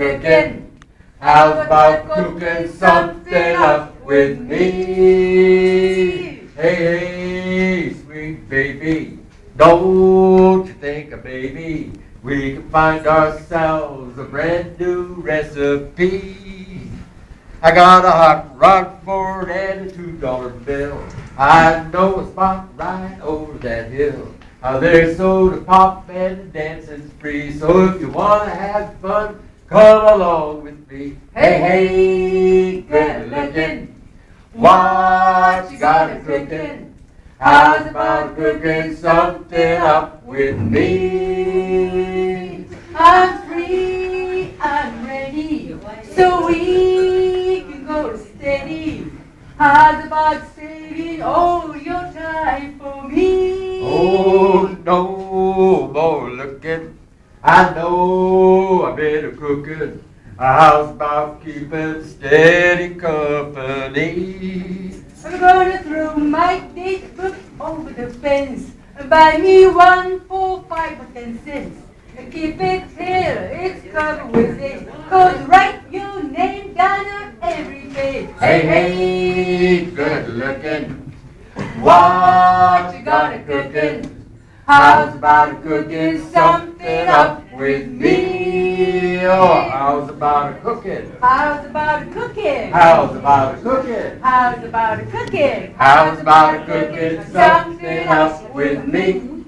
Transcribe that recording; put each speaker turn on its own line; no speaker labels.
cooking? How's about cooking something up with me? Hey, hey, sweet baby, don't you think a baby we can find ourselves a brand new recipe? I got a hot rod Ford and a two dollar bill. I know a spot right over that hill. Uh, there's soda pop and dancing's free. So if you wanna have fun, come along with me. Hey, hey, good looking. What you got a cooking? How's about cooking something up with me?
I'm free, I'm ready, so we can go steady. How's about saving all your time for me?
Oh, no more looking. I know I better cooking. How's about keeping steady company?
I'm gonna throw my date book over the fence and buy me one for five or ten cents. And keep it here, it's covered with it. Cause write your name down on every page.
Hey, hey, good looking. What you got a cooking? How's about cooking something up with me? Oh, how's about a cooking?
How's about a cooking?
How's about a cooking?
How's about a cooking?
How's about a cooking something up with me?